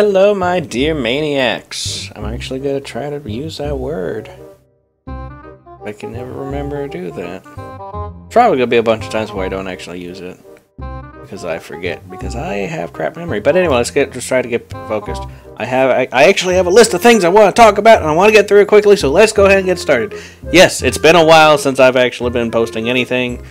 Hello, my dear maniacs. I'm actually gonna try to use that word. I can never remember to do that. Probably gonna be a bunch of times where I don't actually use it. Because I forget. Because I have crap memory. But anyway, let's get just try to get focused. I have I, I actually have a list of things I want to talk about and I want to get through it quickly, so let's go ahead and get started. Yes, it's been a while since I've actually been posting anything.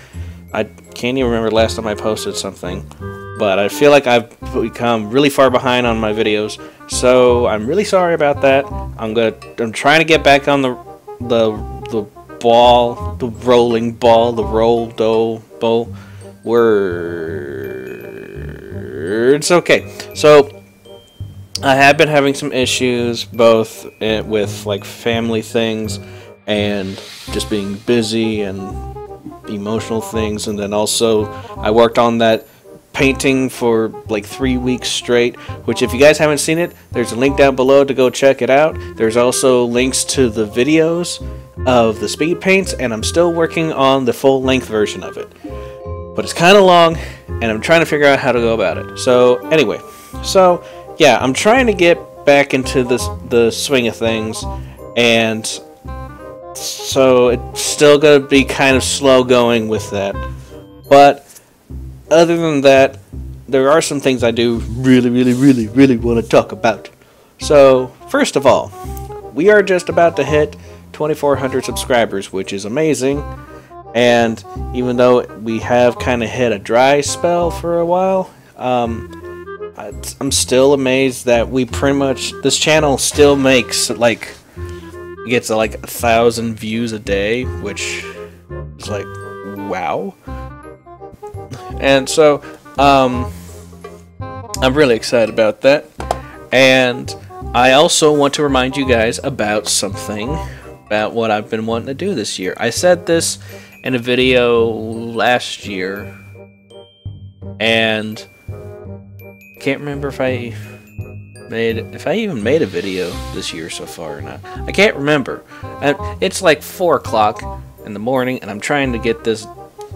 I can't even remember last time I posted something but I feel like I've become really far behind on my videos. So I'm really sorry about that. I'm gonna I'm trying to get back on the the the ball, the rolling ball, the roll do bowl words. Okay, so I have been having some issues both eh, with like family things and just being busy and emotional things, and then also I worked on that painting for like three weeks straight. Which, if you guys haven't seen it, there's a link down below to go check it out. There's also links to the videos of the speed paints, and I'm still working on the full length version of it. But it's kind of long, and I'm trying to figure out how to go about it. So, anyway, so yeah, I'm trying to get back into this the swing of things, and so it's still gonna be kind of slow going with that. But other than that, there are some things I do really, really, really, really want to talk about. So, first of all, we are just about to hit 2,400 subscribers, which is amazing. And even though we have kind of hit a dry spell for a while, um, I'm still amazed that we pretty much this channel still makes like gets like a thousand views a day, which is like wow. And so, um, I'm really excited about that. And I also want to remind you guys about something about what I've been wanting to do this year. I said this in a video last year, and can't remember if I made if I even made a video this year so far or not. I can't remember. It's like four o'clock in the morning, and I'm trying to get this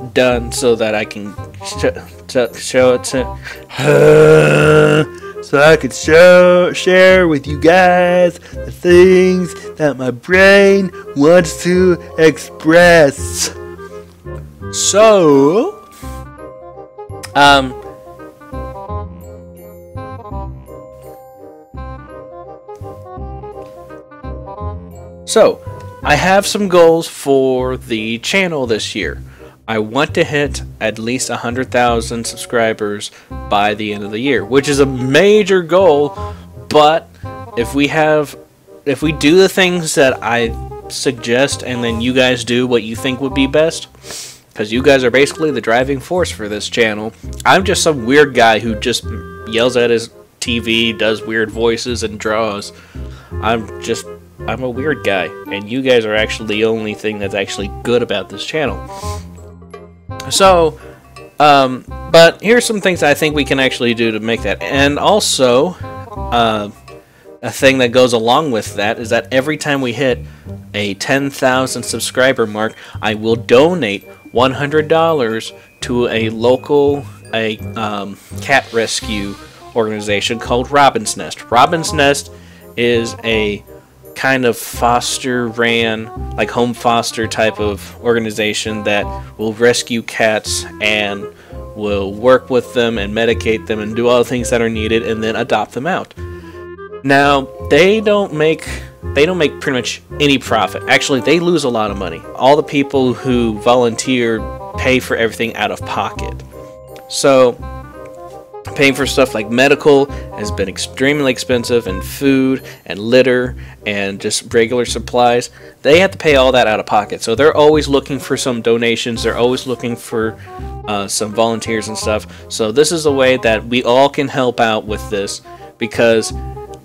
done so that I can sh- show it to her, so I could show share with you guys the things that my brain wants to express. So, um. So, I have some goals for the channel this year. I want to hit at least 100,000 subscribers by the end of the year, which is a major goal, but if we have if we do the things that I suggest and then you guys do what you think would be best, because you guys are basically the driving force for this channel. I'm just some weird guy who just yells at his TV, does weird voices, and draws. I'm just, I'm a weird guy, and you guys are actually the only thing that's actually good about this channel. So, um, but here's some things I think we can actually do to make that. And also, uh, a thing that goes along with that is that every time we hit a 10,000 subscriber mark, I will donate $100 to a local a um, cat rescue organization called Robin's Nest. Robin's Nest is a kind of foster ran, like home foster type of organization that will rescue cats and will work with them and medicate them and do all the things that are needed and then adopt them out. Now, they don't make they don't make pretty much any profit. Actually, they lose a lot of money. All the people who volunteer pay for everything out of pocket. So, Paying for stuff like medical has been extremely expensive, and food, and litter, and just regular supplies. They have to pay all that out of pocket. So they're always looking for some donations. They're always looking for uh, some volunteers and stuff. So this is a way that we all can help out with this because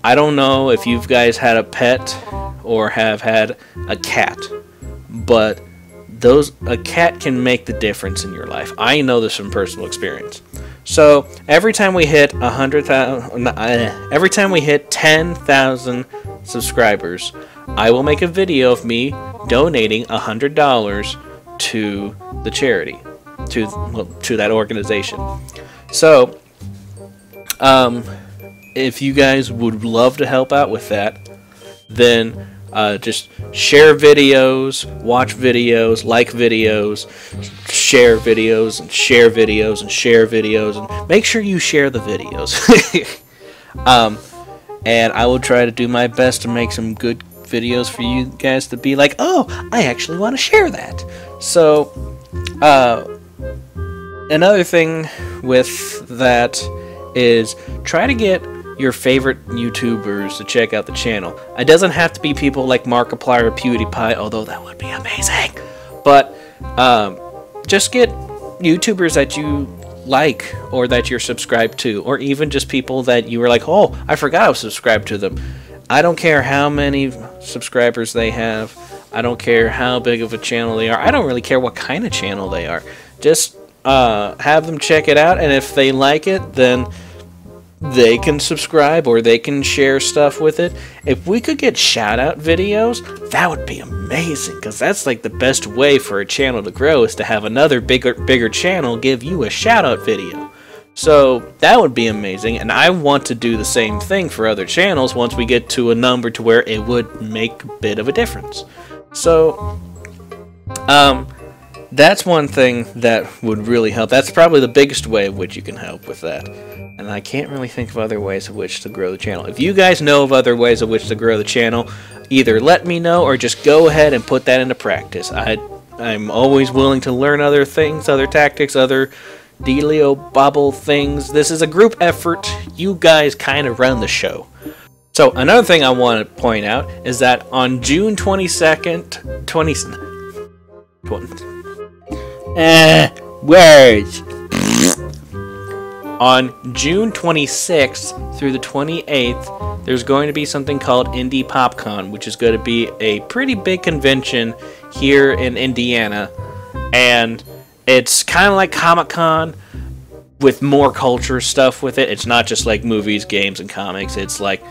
I don't know if you guys had a pet or have had a cat, but those a cat can make the difference in your life. I know this from personal experience. So every time we hit a hundred thousand, uh, every time we hit ten thousand subscribers, I will make a video of me donating a hundred dollars to the charity, to well, to that organization. So, um, if you guys would love to help out with that, then uh, just share videos, watch videos, like videos, share videos, and share videos, and share videos, and make sure you share the videos. um, and I will try to do my best to make some good videos for you guys to be like, oh, I actually want to share that. So, uh, another thing with that is try to get your favorite YouTubers to check out the channel. It doesn't have to be people like Markiplier or PewDiePie, although that would be amazing. But um, just get YouTubers that you like or that you're subscribed to, or even just people that you were like, oh, I forgot I was subscribed to them. I don't care how many subscribers they have. I don't care how big of a channel they are. I don't really care what kind of channel they are. Just uh, have them check it out, and if they like it, then they can subscribe or they can share stuff with it. If we could get shout out videos, that would be amazing because that's like the best way for a channel to grow is to have another bigger bigger channel give you a shout out video. So that would be amazing and I want to do the same thing for other channels once we get to a number to where it would make a bit of a difference. So um that's one thing that would really help. That's probably the biggest way of which you can help with that and I can't really think of other ways of which to grow the channel. If you guys know of other ways of which to grow the channel, either let me know or just go ahead and put that into practice. I, I'm always willing to learn other things, other tactics, other dealio bobble things. This is a group effort. You guys kind of run the show. So another thing I want to point out is that on June 22nd, 20... 20 eh, words. On June 26th through the 28th, there's going to be something called Indy PopCon, which is going to be a pretty big convention here in Indiana. And it's kind of like Comic Con with more culture stuff with it. It's not just like movies, games, and comics, it's like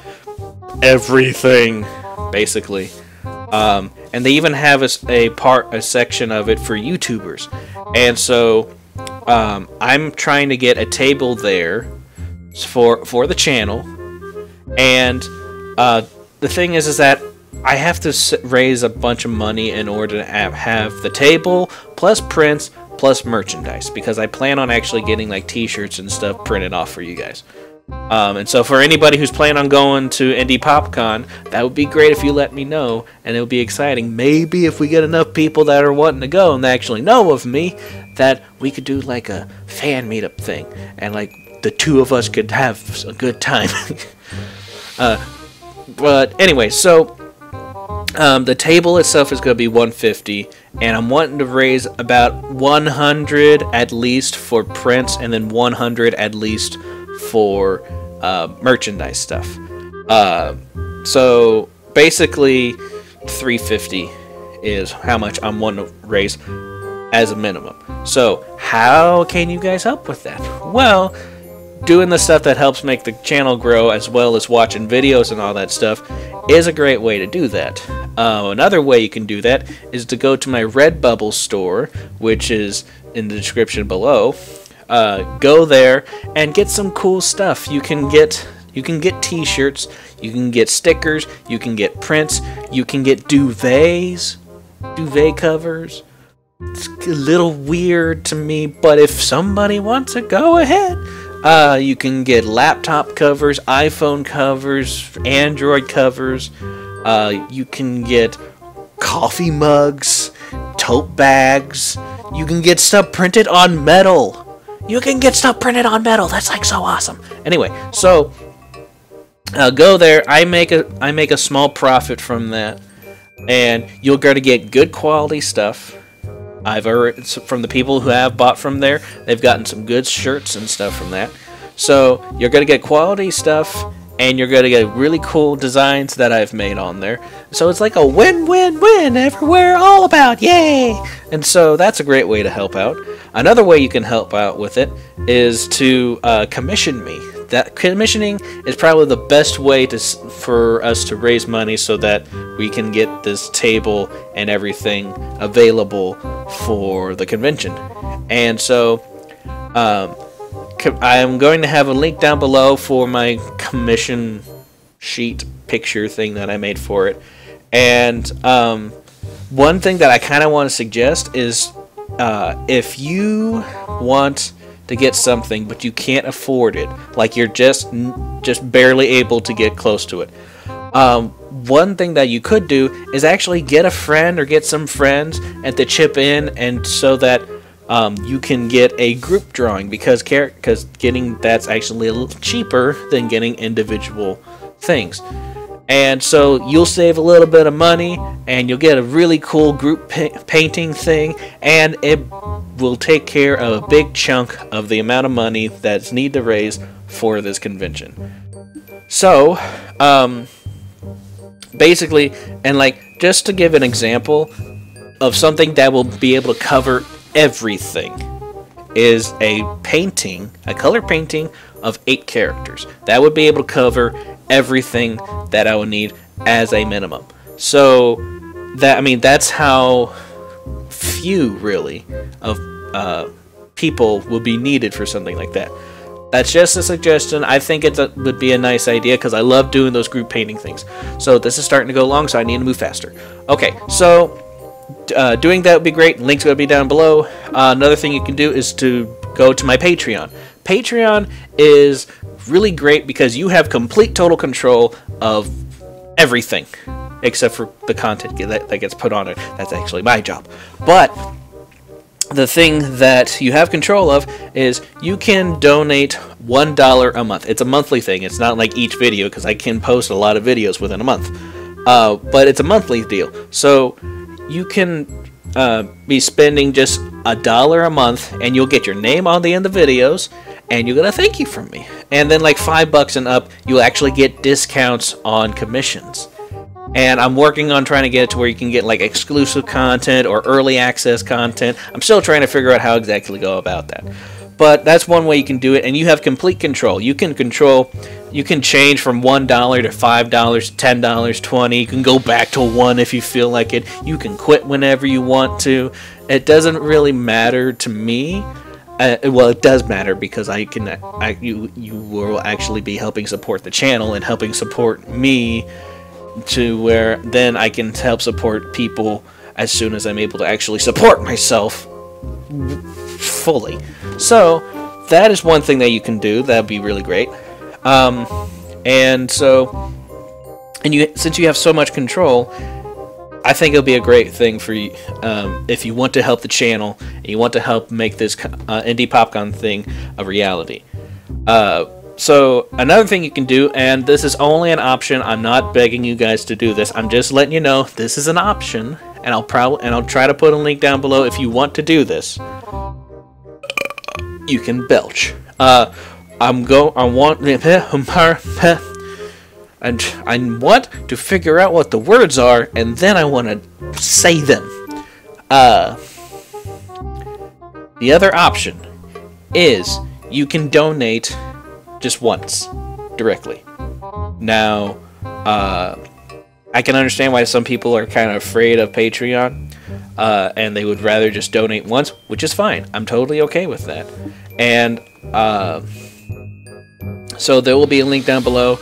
everything, basically. Um, and they even have a, a part, a section of it for YouTubers. And so um, I'm trying to get a table there for for the channel, and uh, the thing is, is that I have to raise a bunch of money in order to have, have the table plus prints plus merchandise because I plan on actually getting like T-shirts and stuff printed off for you guys. Um, and so for anybody who's planning on going to Indy PopCon, that would be great if you let me know, and it would be exciting. Maybe if we get enough people that are wanting to go and they actually know of me, that we could do like a fan meetup thing, and like the two of us could have a good time. uh, but anyway, so um, the table itself is going to be 150, and I'm wanting to raise about 100 at least for prints, and then 100 at least for uh, merchandise stuff. Uh, so basically, 350 is how much I'm wanting to raise as a minimum. So how can you guys help with that? Well, doing the stuff that helps make the channel grow as well as watching videos and all that stuff is a great way to do that. Uh, another way you can do that is to go to my Redbubble store, which is in the description below, uh, go there and get some cool stuff. You can get you can get t-shirts, you can get stickers, you can get prints, you can get duvets, duvet covers. It's a little weird to me, but if somebody wants to go ahead, uh, you can get laptop covers, iPhone covers, Android covers. Uh, you can get coffee mugs, tote bags. You can get stuff printed on metal. You can get stuff printed on metal. That's like so awesome. Anyway, so uh, go there. I make a I make a small profit from that, and you're to get good quality stuff. I've already from the people who have bought from there. They've gotten some good shirts and stuff from that. So you're going to get quality stuff, and you're going to get really cool designs that I've made on there. So it's like a win-win-win everywhere, all about, yay! And so that's a great way to help out. Another way you can help out with it is to uh, commission me. That commissioning is probably the best way to for us to raise money so that we can get this table and everything available for the convention. And so, um, I'm going to have a link down below for my commission sheet picture thing that I made for it. And um, one thing that I kind of want to suggest is uh, if you want to get something but you can't afford it, like you're just just barely able to get close to it. Um, one thing that you could do is actually get a friend or get some friends and to chip in, and so that um, you can get a group drawing because because getting that's actually a little cheaper than getting individual things. And so you'll save a little bit of money and you'll get a really cool group pa- painting thing and it will take care of a big chunk of the amount of money that's need to raise for this convention. So, um, basically, and like just to give an example of something that will be able to cover everything is a painting, a color painting of eight characters. That would be able to cover everything that I would need as a minimum. So that I mean that's how few really of uh, people would be needed for something like that. That's just a suggestion. I think it would be a nice idea because I love doing those group painting things. So this is starting to go long, so I need to move faster. Okay, so uh, doing that would be great. Link's going to be down below. Uh, another thing you can do is to go to my Patreon. Patreon is really great because you have complete total control of everything except for the content that, that gets put on it. That's actually my job. But the thing that you have control of is you can donate one dollar a month. It's a monthly thing. It's not like each video because I can post a lot of videos within a month. Uh, but it's a monthly deal. So you can uh, be spending just a dollar a month and you'll get your name on the end of videos and you'll get a thank you from me. And then like five bucks and up, you'll actually get discounts on commissions. And I'm working on trying to get it to where you can get like exclusive content or early access content. I'm still trying to figure out how exactly to go about that. But that's one way you can do it, and you have complete control. You can control, you can change from one dollar to five dollars, ten dollars, twenty. You can go back to one if you feel like it. You can quit whenever you want to. It doesn't really matter to me. Uh, well, it does matter because I can, I, you, you will actually be helping support the channel and helping support me to where then I can help support people as soon as I'm able to actually support myself fully. So that is one thing that you can do. That'd be really great. Um, and so, and you since you have so much control, I think it'll be a great thing for you um, if you want to help the channel and you want to help make this uh, indie popcorn thing a reality. Uh, so another thing you can do, and this is only an option. I'm not begging you guys to do this. I'm just letting you know this is an option, and I'll probably and I'll try to put a link down below if you want to do this. You can belch. Uh, I'm go. I want and I want to figure out what the words are, and then I want to say them. Uh, the other option is you can donate just once directly. Now, uh, I can understand why some people are kind of afraid of Patreon, uh, and they would rather just donate once, which is fine. I'm totally okay with that. And uh, so there will be a link down below,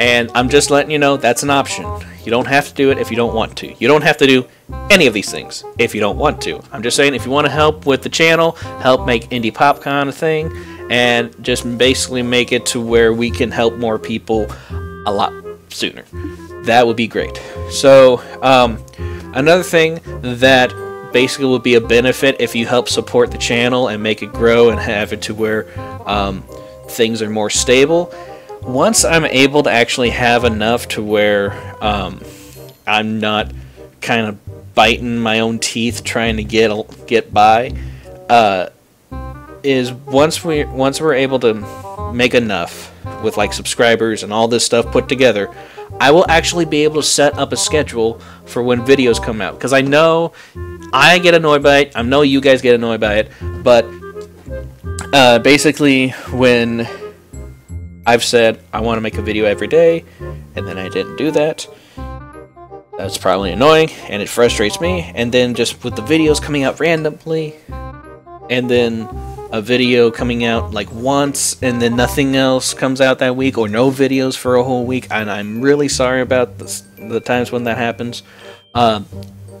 and I'm just letting you know that's an option. You don't have to do it if you don't want to. You don't have to do any of these things if you don't want to. I'm just saying if you want to help with the channel, help make Indie Popcorn a thing, and just basically make it to where we can help more people a lot sooner. That would be great. So, um, another thing that basically would be a benefit if you help support the channel and make it grow and have it to where um, things are more stable. Once I'm able to actually have enough to where um, I'm not kind of biting my own teeth trying to get get by, uh, is once we once we're able to make enough with like subscribers and all this stuff put together, I will actually be able to set up a schedule for when videos come out because I know I get annoyed by it. I know you guys get annoyed by it, but uh, basically when I've said I want to make a video every day, and then I didn't do that. That's probably annoying, and it frustrates me. And then just with the videos coming out randomly, and then a video coming out like once and then nothing else comes out that week or no videos for a whole week and i'm really sorry about the times when that happens uh,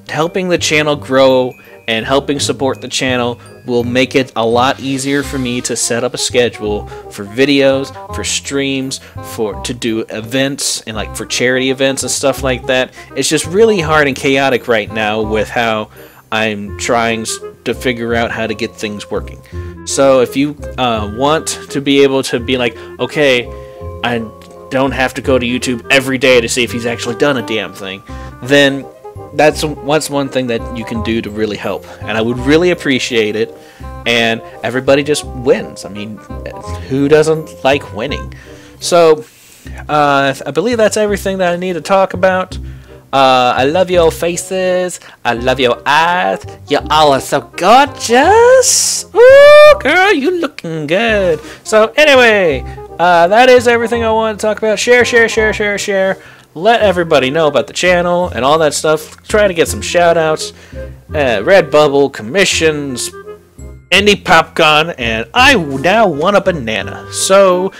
helping the channel grow and helping support the channel will make it a lot easier for me to set up a schedule for videos, for streams, for to do events and like for charity events and stuff like that. It's just really hard and chaotic right now with how I'm trying to figure out how to get things working. So if you uh, want to be able to be like, okay, I don't have to go to YouTube every day to see if he's actually done a damn thing, then that's what's one thing that you can do to really help. And i would really appreciate it. And everybody just wins. I mean who doesn't like winning? So uh, i believe that's everything that i need to talk about uh, I love your faces. I love your eyes. You all are so gorgeous. Ooh, girl, you looking good. So anyway, uh, that is everything I want to talk about. Share, share, share, share, share let everybody know about the channel and all that stuff. Try to get some shout outs. Uh, Redbubble, commissions, Indie Popcorn, and I now want a banana. So,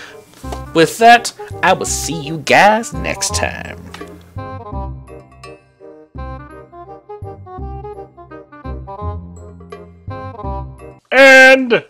with that, I will see you guys next time. And